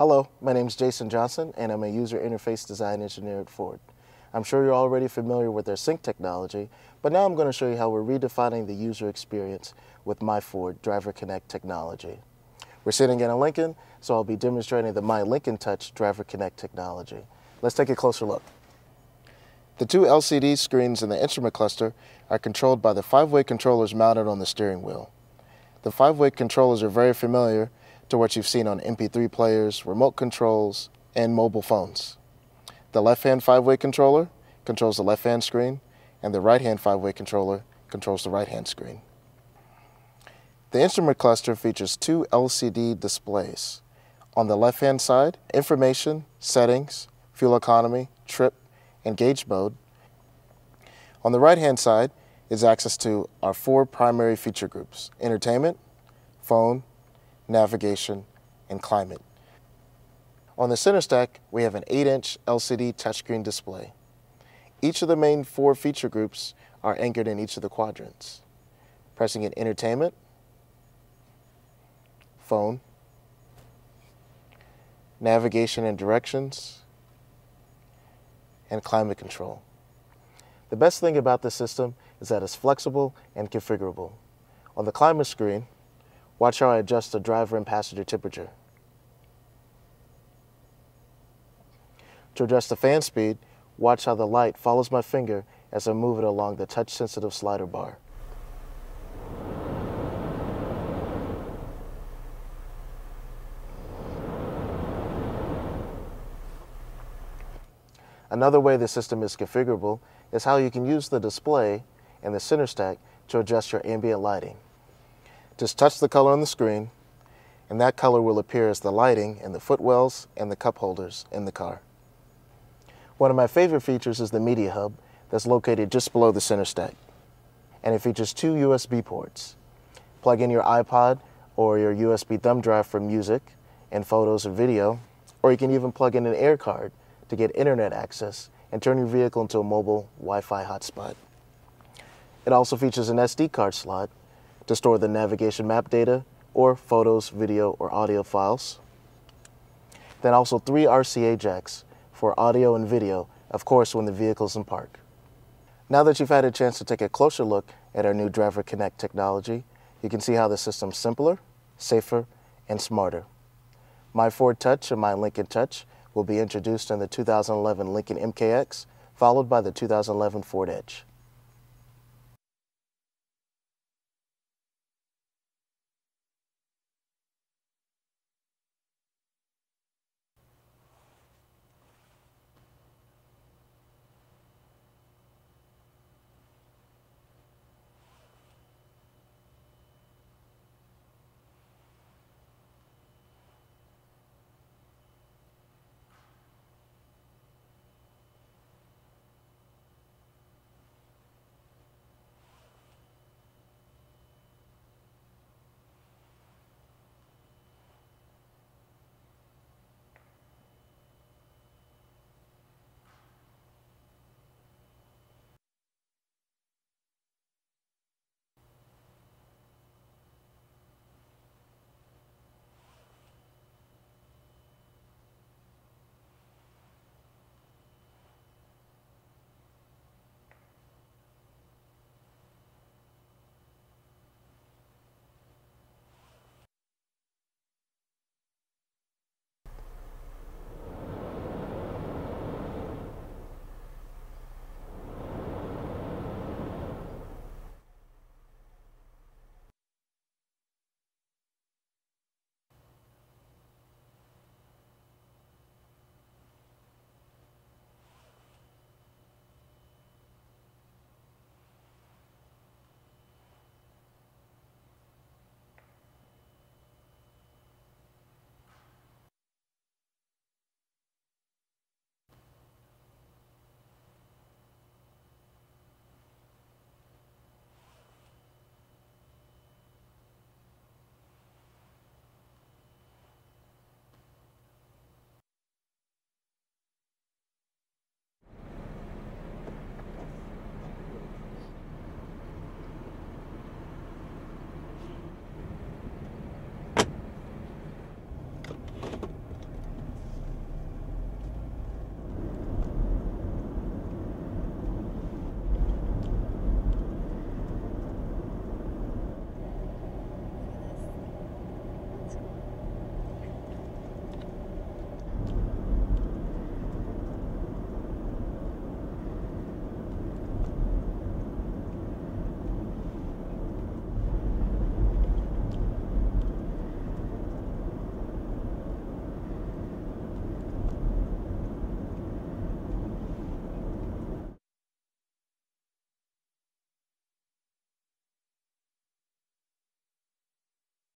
Hello, my name is Jason Johnson and I'm a user interface design engineer at Ford. I'm sure you're already familiar with their sync technology, but now I'm going to show you how we're redefining the user experience with MyFord Driver Connect technology. We're sitting in a Lincoln, so I'll be demonstrating the MyLincoln Touch Driver Connect technology. Let's take a closer look. The two LCD screens in the instrument cluster are controlled by the five-way controllers mounted on the steering wheel. The five-way controllers are very familiar to what you've seen on MP3 players, remote controls, and mobile phones. The left-hand five-way controller controls the left-hand screen, and the right-hand five-way controller controls the right-hand screen. The instrument cluster features two LCD displays. On the left-hand side, information, settings, fuel economy, trip, and gauge mode. On the right-hand side is access to our four primary feature groups, entertainment, phone, navigation, and climate. On the center stack, we have an 8-inch LCD touchscreen display. Each of the main four feature groups are anchored in each of the quadrants. Pressing in entertainment, phone, navigation and directions, and climate control. The best thing about this system is that it's flexible and configurable. On the climate screen, Watch how I adjust the driver and passenger temperature. To adjust the fan speed, watch how the light follows my finger as I move it along the touch-sensitive slider bar. Another way the system is configurable is how you can use the display and the center stack to adjust your ambient lighting. Just touch the color on the screen, and that color will appear as the lighting in the footwells and the cup holders in the car. One of my favorite features is the Media Hub that's located just below the center stack. And it features two USB ports. Plug in your iPod or your USB thumb drive for music and photos or video, or you can even plug in an air card to get internet access and turn your vehicle into a mobile Wi-Fi hotspot. It also features an SD card slot to store the navigation map data or photos, video, or audio files. Then also three RCA jacks for audio and video, of course when the vehicle's in park. Now that you've had a chance to take a closer look at our new Driver Connect technology, you can see how the system's simpler, safer, and smarter. MyFord Touch and MyLincoln Touch will be introduced in the 2011 Lincoln MKX, followed by the 2011 Ford Edge.